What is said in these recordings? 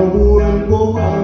无人过 buwan.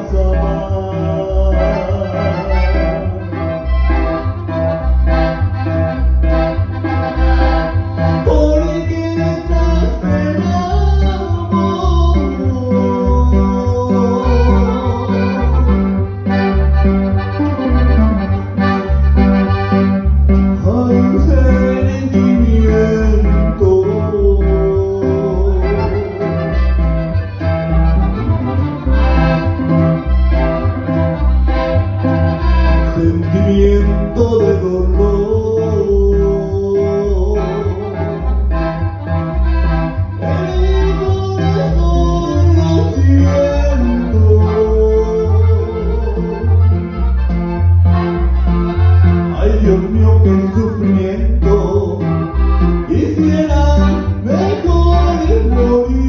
momento de dolor. En mi corazón lo. Ay Dios mío, qué sufrimiento. Quisiera mejor morir.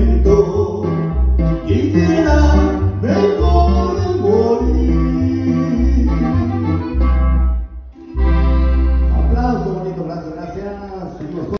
momento quisiera mejor morir. Aplauso, bonito aplauso, gracias.